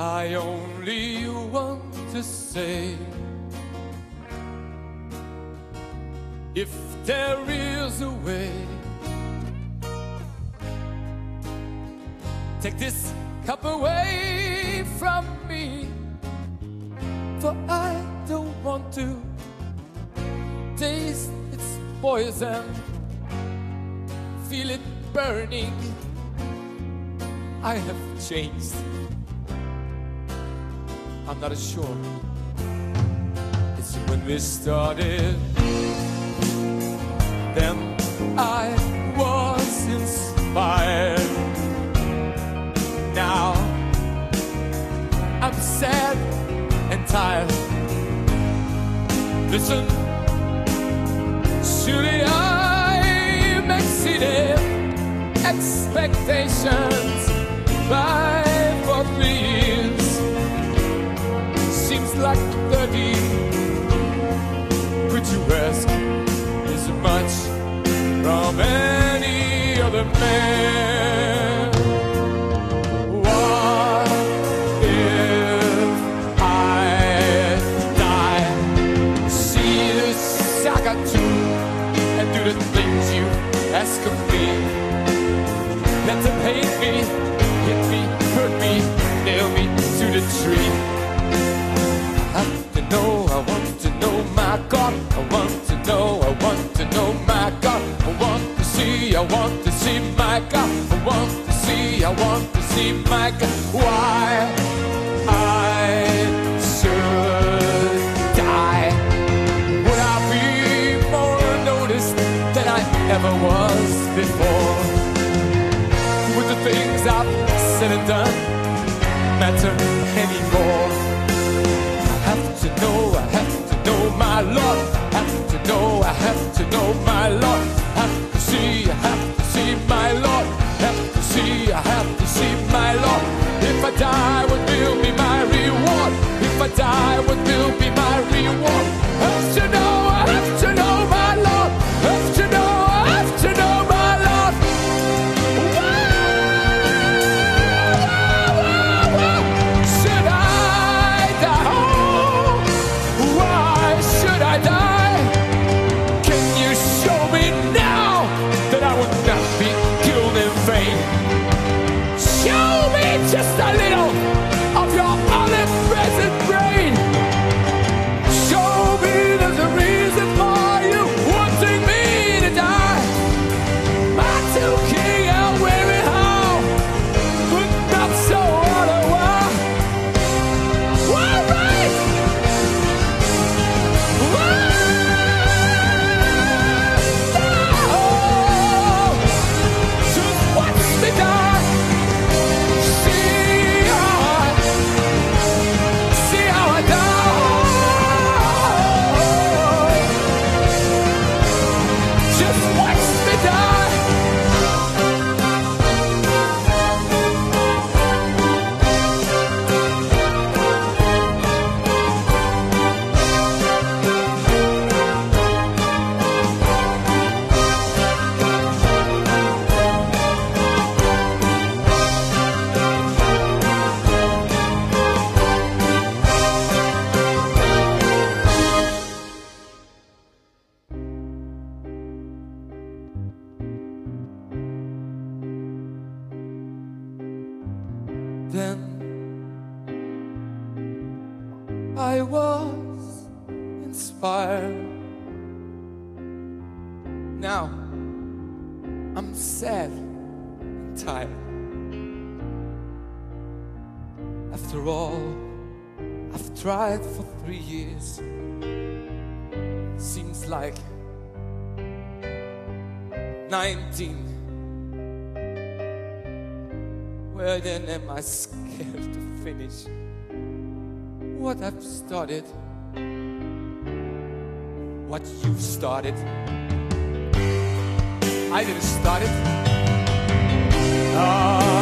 I only want to say if there is a way, take this cup away from me, for I don't want to taste its poison, feel it burning. I have changed. I'm not sure. It's when we started. Then I was inspired. Now I'm sad and tired. Listen, surely I'm exceeded expectations ask of me. Me, hit me, hurt me, nail me to the tree. I want to know, I want to know my God. See my Why I should die? Would I be more noticed than I ever was before? Would the things I've said and done matter anymore? I have to know, I have to know my Lord. I have to know, I have to know my Lord. I have to see, I have to see my Lord. I have to see, I have to see what will be I was inspired. Now I'm sad and tired. After all, I've tried for three years. Seems like 19. Where then am I scared to finish what I've started? What you've started? I didn't start it. Ah,